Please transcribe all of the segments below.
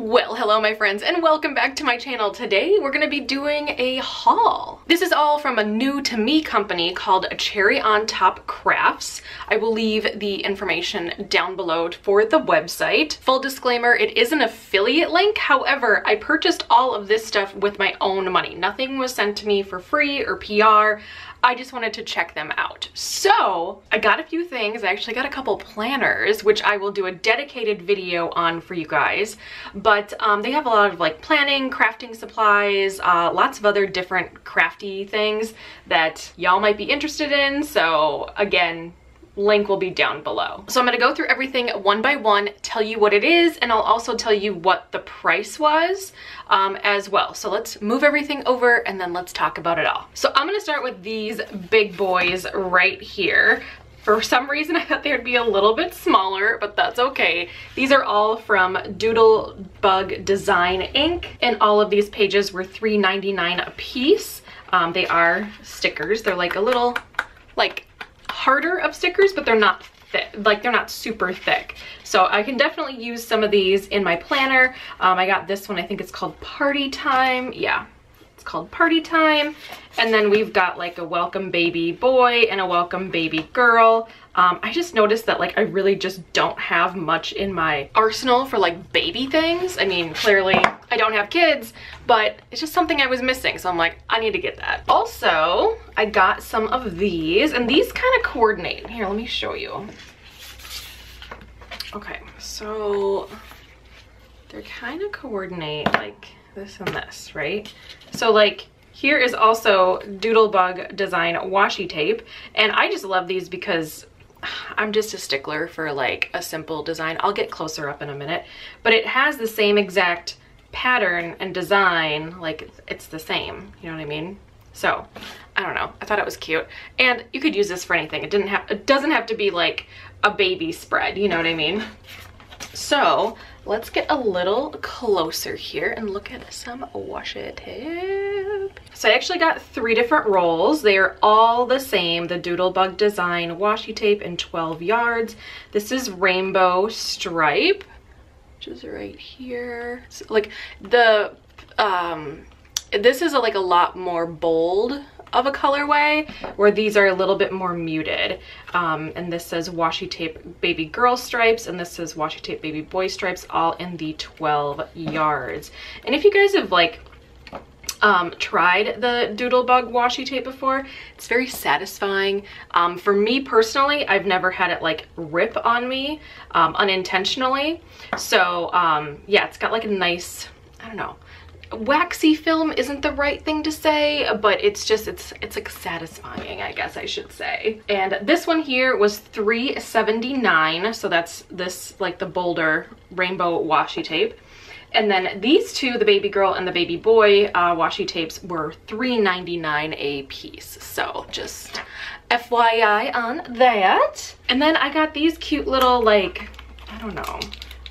Well, hello my friends and welcome back to my channel. Today we're gonna be doing a haul. This is all from a new to me company called Cherry on Top Crafts. I will leave the information down below for the website. Full disclaimer, it is an affiliate link. However, I purchased all of this stuff with my own money. Nothing was sent to me for free or PR. I just wanted to check them out. So I got a few things. I actually got a couple planners, which I will do a dedicated video on for you guys. But um, they have a lot of like planning, crafting supplies, uh, lots of other different crafty things that y'all might be interested in. So again, link will be down below. So I'm gonna go through everything one by one, tell you what it is, and I'll also tell you what the price was um, as well. So let's move everything over and then let's talk about it all. So I'm gonna start with these big boys right here. For some reason, I thought they would be a little bit smaller, but that's okay. These are all from Doodlebug Design Inc. And all of these pages were $3.99 a piece. Um, they are stickers. They're like a little, like harder of stickers, but they're not thick, like they're not super thick. So I can definitely use some of these in my planner. Um, I got this one, I think it's called Party Time. Yeah, it's called Party Time. And then we've got like a welcome baby boy and a welcome baby girl. Um, I just noticed that like I really just don't have much in my arsenal for like baby things. I mean, clearly I don't have kids, but it's just something I was missing. So I'm like, I need to get that. Also, I got some of these and these kind of coordinate. Here, let me show you. Okay, so they're kind of coordinate like this and this, right? So like here is also Doodlebug Design washi tape. And I just love these because I'm just a stickler for like a simple design. I'll get closer up in a minute, but it has the same exact pattern and design, like it's the same, you know what I mean? So, I don't know, I thought it was cute. And you could use this for anything. It didn't have, it doesn't have to be like a baby spread, you know what I mean? So, let's get a little closer here and look at some washi tape. So I actually got three different rolls. They are all the same, the Doodlebug Design washi tape in 12 yards. This is rainbow stripe, which is right here. So, like the, um, this is a, like a lot more bold of a colorway where these are a little bit more muted um, and this says washi tape baby girl stripes and this says washi tape baby boy stripes all in the 12 yards and if you guys have like um, tried the Doodlebug washi tape before. It's very satisfying. Um, for me personally, I've never had it like rip on me um, unintentionally. So um, yeah, it's got like a nice, I don't know, waxy film isn't the right thing to say, but it's just, it's it's like satisfying, I guess I should say. And this one here was 3.79, so that's this like the bolder rainbow washi tape. And then these two, the baby girl and the baby boy uh, washi tapes were $3.99 a piece. So just FYI on that. And then I got these cute little like, I don't know,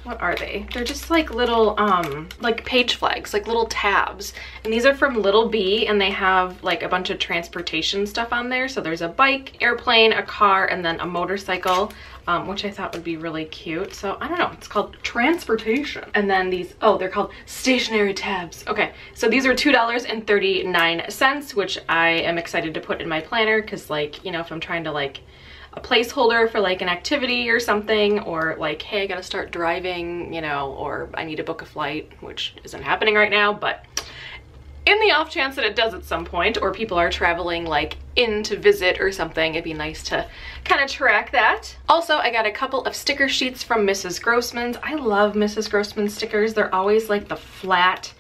what are they? They're just like little, um, like page flags, like little tabs. And these are from Little B and they have like a bunch of transportation stuff on there. So there's a bike, airplane, a car, and then a motorcycle, um, which I thought would be really cute. So I don't know, it's called transportation. And then these, oh, they're called stationery tabs. Okay, so these are $2.39, which I am excited to put in my planner because like, you know, if I'm trying to like a placeholder for like an activity or something or like hey I gotta start driving you know or I need to book a flight which isn't happening right now but in the off chance that it does at some point or people are traveling like in to visit or something it'd be nice to kind of track that also I got a couple of sticker sheets from Mrs. Grossman's I love Mrs. Grossman's stickers they're always like the flat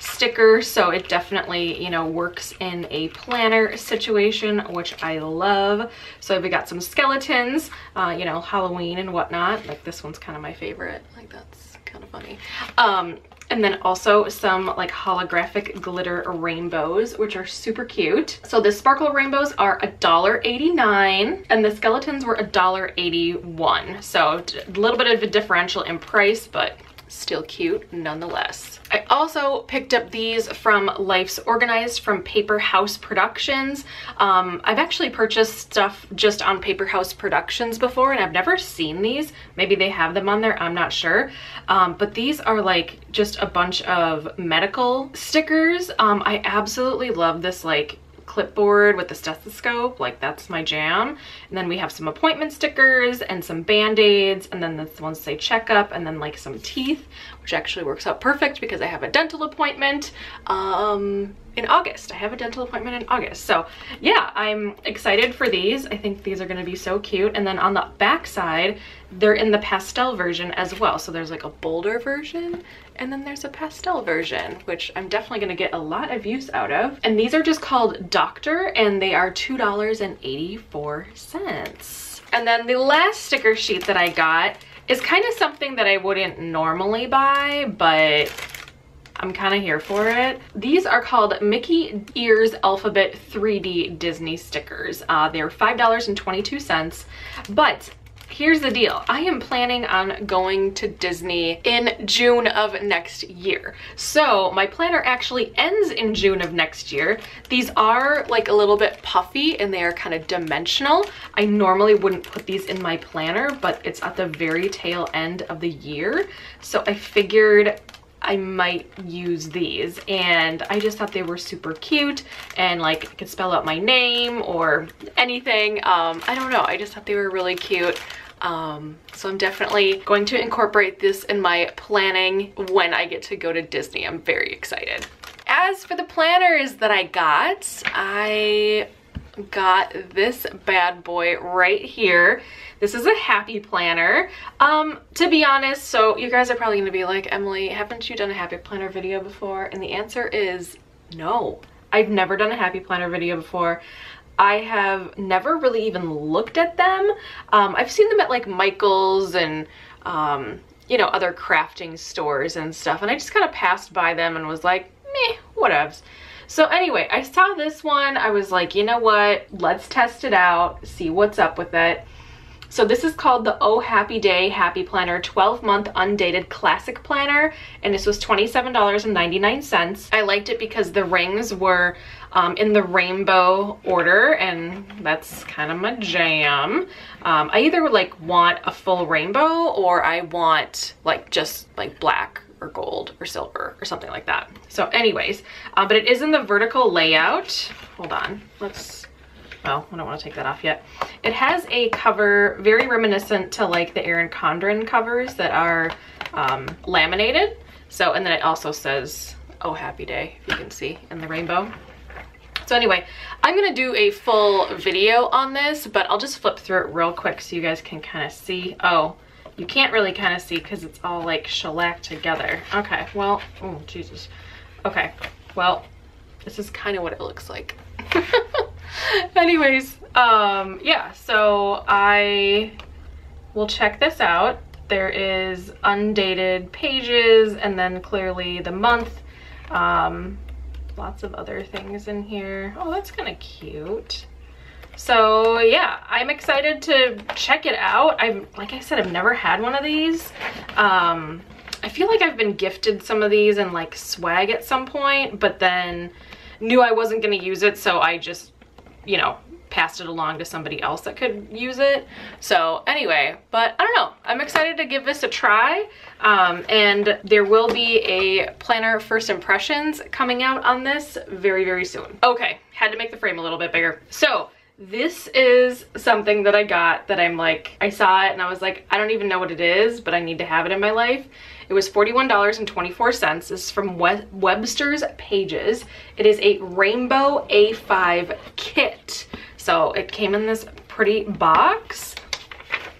sticker so it definitely you know works in a planner situation which I love. So we got some skeletons uh, you know Halloween and whatnot. Like this one's kind of my favorite. Like that's kind of funny. Um and then also some like holographic glitter rainbows which are super cute. So the sparkle rainbows are a dollar 89 and the skeletons were a dollar 81 so a little bit of a differential in price but still cute nonetheless. I also picked up these from Life's Organized from Paper House Productions. Um, I've actually purchased stuff just on Paper House Productions before and I've never seen these. Maybe they have them on there, I'm not sure. Um, but these are like just a bunch of medical stickers. Um, I absolutely love this like clipboard with the stethoscope, like that's my jam. And then we have some appointment stickers and some band-aids and then the ones say checkup and then like some teeth, which actually works out perfect because I have a dental appointment um, in August. I have a dental appointment in August. So yeah, I'm excited for these. I think these are gonna be so cute. And then on the back side, they're in the pastel version as well. So there's like a bolder version and then there's a pastel version, which I'm definitely gonna get a lot of use out of. And these are just called Doctor and they are $2.84. And then the last sticker sheet that I got is kind of something that I wouldn't normally buy, but I'm kind of here for it. These are called Mickey Ears Alphabet 3D Disney stickers. Uh, they're $5.22, but here's the deal. I am planning on going to Disney in June of next year. So my planner actually ends in June of next year. These are like a little bit puffy and they are kind of dimensional. I normally wouldn't put these in my planner, but it's at the very tail end of the year. So I figured I might use these and I just thought they were super cute and like I could spell out my name or anything. Um, I don't know, I just thought they were really cute. Um, so I'm definitely going to incorporate this in my planning when I get to go to Disney. I'm very excited. As for the planners that I got, I got this bad boy right here. This is a happy planner. Um, to be honest, so you guys are probably gonna be like, Emily, haven't you done a happy planner video before? And the answer is no. I've never done a happy planner video before. I have never really even looked at them. Um, I've seen them at like Michael's and um, you know, other crafting stores and stuff. And I just kind of passed by them and was like, meh, whatevs. So anyway, I saw this one. I was like, you know what? Let's test it out, see what's up with it. So this is called the Oh Happy Day Happy Planner 12 month undated classic planner and this was $27.99. I liked it because the rings were um, in the rainbow order and that's kind of my jam. Um, I either like want a full rainbow or I want like just like black or gold or silver or something like that. So anyways, uh, but it is in the vertical layout. Hold on, let's, well, I don't want to take that off yet. It has a cover very reminiscent to like the Erin Condren covers that are um, laminated. So, and then it also says, oh, happy day, if you can see in the rainbow. So anyway, I'm gonna do a full video on this, but I'll just flip through it real quick so you guys can kind of see. Oh, you can't really kind of see because it's all like shellacked together. Okay, well, oh, Jesus. Okay, well, this is kind of what it looks like. Anyways, um, yeah, so I will check this out. There is undated pages and then clearly the month. Um, lots of other things in here. Oh, that's kind of cute. So yeah, I'm excited to check it out. I've, like I said, I've never had one of these. Um, I feel like I've been gifted some of these and like swag at some point, but then knew I wasn't gonna use it, so I just, you know, passed it along to somebody else that could use it. So anyway, but I don't know. I'm excited to give this a try. Um, and there will be a planner first impressions coming out on this very, very soon. Okay, had to make the frame a little bit bigger. So this is something that I got that I'm like, I saw it and I was like, I don't even know what it is, but I need to have it in my life. It was $41.24. This is from Webster's Pages. It is a Rainbow A5 kit. So it came in this pretty box.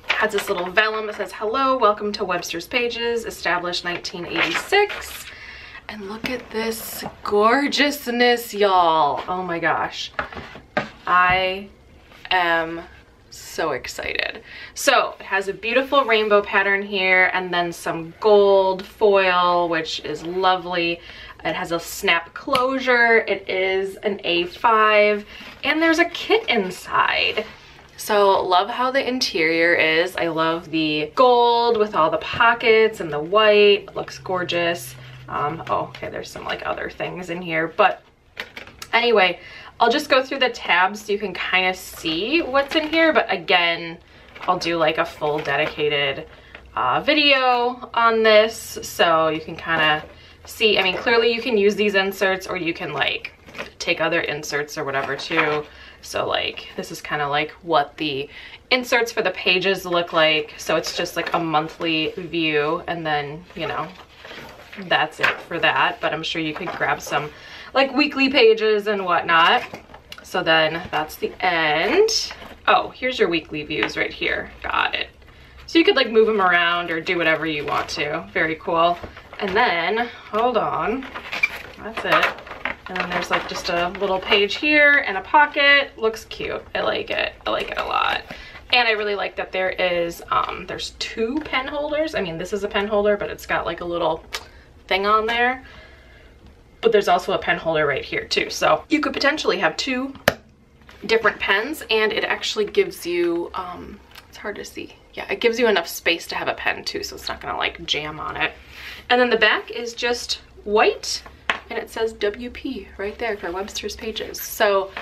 has this little vellum. It says, hello, welcome to Webster's Pages, established 1986. And look at this gorgeousness, y'all. Oh my gosh. I am so excited. So it has a beautiful rainbow pattern here and then some gold foil, which is lovely. It has a snap closure. It is an A5 and there's a kit inside. So love how the interior is. I love the gold with all the pockets and the white. It looks gorgeous. Um, oh, okay, there's some like other things in here. But anyway, I'll just go through the tabs so you can kind of see what's in here. But again, I'll do like a full dedicated uh, video on this so you can kind of see. I mean, clearly you can use these inserts or you can like take other inserts or whatever too. So like, this is kind of like what the inserts for the pages look like. So it's just like a monthly view and then, you know, that's it for that. But I'm sure you could grab some like weekly pages and whatnot. So then that's the end. Oh, here's your weekly views right here. Got it. So you could like move them around or do whatever you want to. Very cool. And then, hold on, that's it. And then there's like just a little page here and a pocket. Looks cute. I like it. I like it a lot. And I really like that there is, um, there's two pen holders. I mean, this is a pen holder, but it's got like a little thing on there. But there's also a pen holder right here too. So you could potentially have two different pens and it actually gives you, um, it's hard to see. Yeah, it gives you enough space to have a pen too, so it's not gonna like jam on it. And then the back is just white and it says WP right there for Webster's Pages. So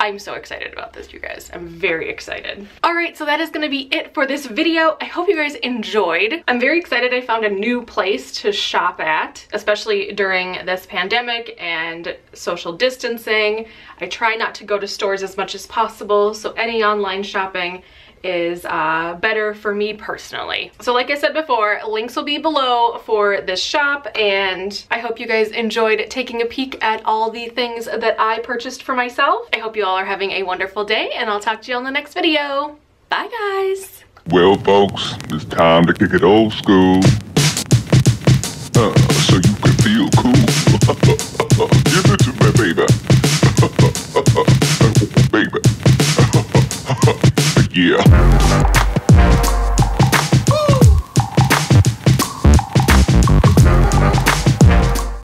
I'm so excited about this, you guys. I'm very excited. All right, so that is gonna be it for this video. I hope you guys enjoyed. I'm very excited I found a new place to shop at, especially during this pandemic and social distancing. I try not to go to stores as much as possible, so any online shopping is uh, better for me personally. So like I said before, links will be below for this shop and I hope you guys enjoyed taking a peek at all the things that I purchased for myself. I hope you all are having a wonderful day and I'll talk to you on the next video. Bye guys. Well, folks, it's time to kick it old school. Yeah.